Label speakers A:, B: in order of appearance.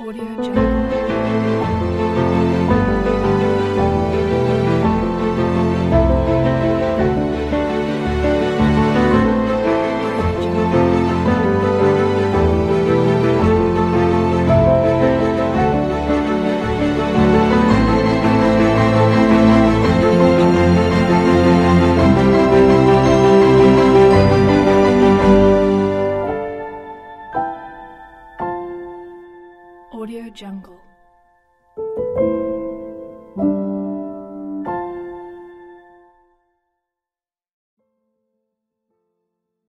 A: Audio Jungle. Audio Jungle.